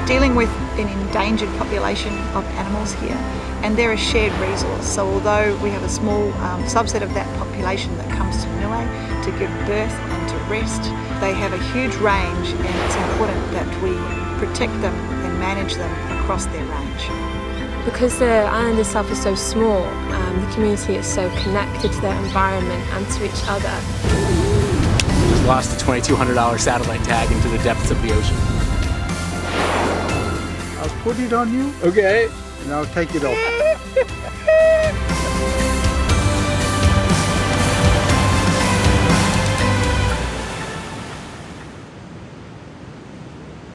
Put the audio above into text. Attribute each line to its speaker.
Speaker 1: We're dealing with an endangered population of animals here and they're a shared resource. So although we have a small um, subset of that population that comes to Niue to give birth and to rest, they have a huge range and it's important that we protect them and manage them across their range.
Speaker 2: Because the island itself is so small, um, the community is so connected to their environment and to each other.
Speaker 3: Just lost a $2,200 satellite tag into the depths of the ocean.
Speaker 4: Put it on you
Speaker 3: Okay.
Speaker 4: and I'll take it off.